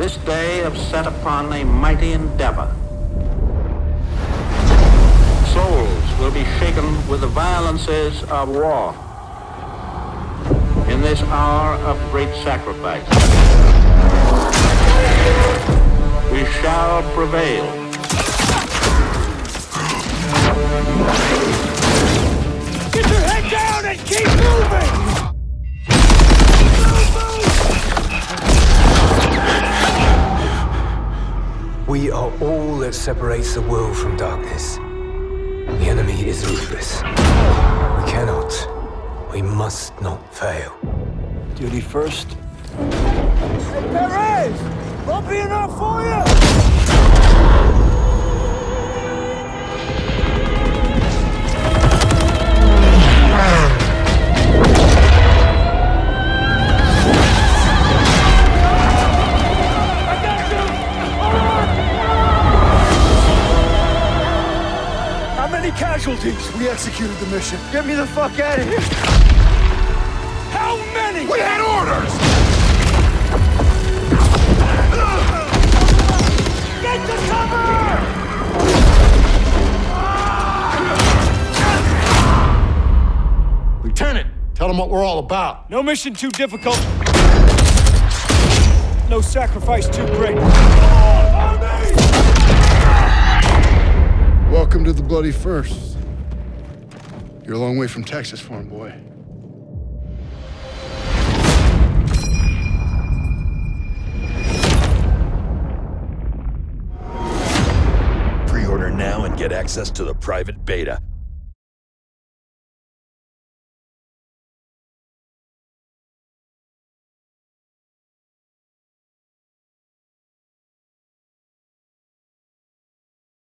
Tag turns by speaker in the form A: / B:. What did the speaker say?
A: this day have set upon a mighty endeavor. Souls will be shaken with the violences of war in this hour of great sacrifice. We shall prevail.
B: We are all that separates the world from darkness. The enemy is ruthless. We cannot, we must not fail.
C: Duty first. Hey, Perez! Bumpy enough for you? Casualties?
D: We executed the mission.
C: Get me the fuck out of here! How many?
D: We had orders!
C: Get to cover!
D: Lieutenant, tell them what we're all about.
C: No mission too difficult. No sacrifice too great.
D: Bloody First. You're a long way from Texas, farm boy.
E: Pre-order now and get access to the private beta.